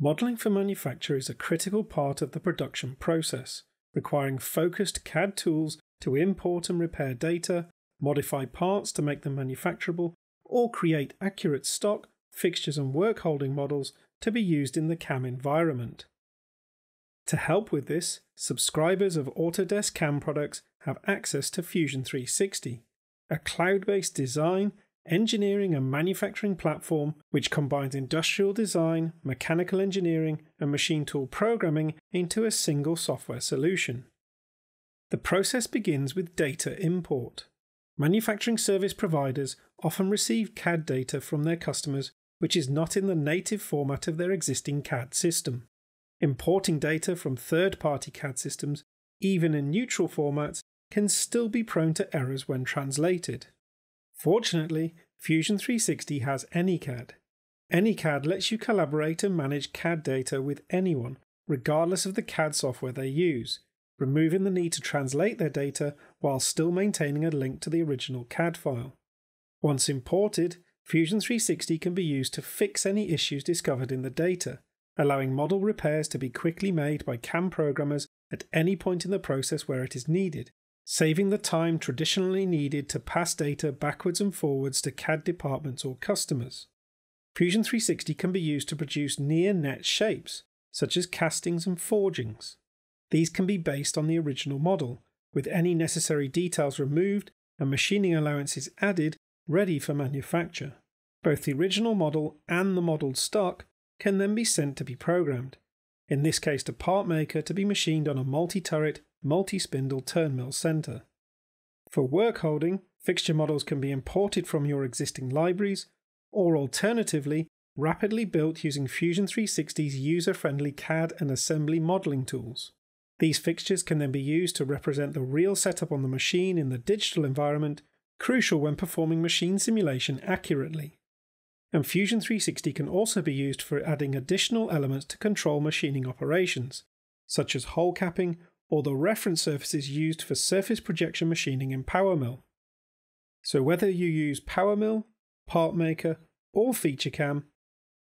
Modelling for manufacture is a critical part of the production process, requiring focused CAD tools to import and repair data, modify parts to make them manufacturable, or create accurate stock, fixtures, and work holding models to be used in the CAM environment. To help with this, subscribers of Autodesk CAM products have access to Fusion 360, a cloud based design engineering and manufacturing platform which combines industrial design, mechanical engineering, and machine tool programming into a single software solution. The process begins with data import. Manufacturing service providers often receive CAD data from their customers which is not in the native format of their existing CAD system. Importing data from third party CAD systems, even in neutral formats, can still be prone to errors when translated. Fortunately, Fusion 360 has AnyCAD. AnyCAD lets you collaborate and manage CAD data with anyone, regardless of the CAD software they use, removing the need to translate their data while still maintaining a link to the original CAD file. Once imported, Fusion 360 can be used to fix any issues discovered in the data, allowing model repairs to be quickly made by CAM programmers at any point in the process where it is needed, saving the time traditionally needed to pass data backwards and forwards to CAD departments or customers. Fusion 360 can be used to produce near net shapes, such as castings and forgings. These can be based on the original model, with any necessary details removed and machining allowances added, ready for manufacture. Both the original model and the modelled stock can then be sent to be programmed, in this case to PartMaker to be machined on a multi turret multi spindle turnmill center. For work holding, fixture models can be imported from your existing libraries, or alternatively, rapidly built using Fusion 360's user friendly CAD and assembly modeling tools. These fixtures can then be used to represent the real setup on the machine in the digital environment, crucial when performing machine simulation accurately. And Fusion 360 can also be used for adding additional elements to control machining operations, such as hole capping or the reference surfaces used for surface projection machining in PowerMill. So whether you use PowerMill, PartMaker, or FeatureCAM,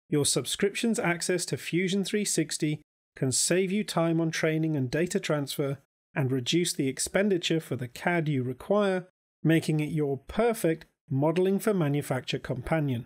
your subscription's access to Fusion 360 can save you time on training and data transfer and reduce the expenditure for the CAD you require, making it your perfect modeling for manufacture companion.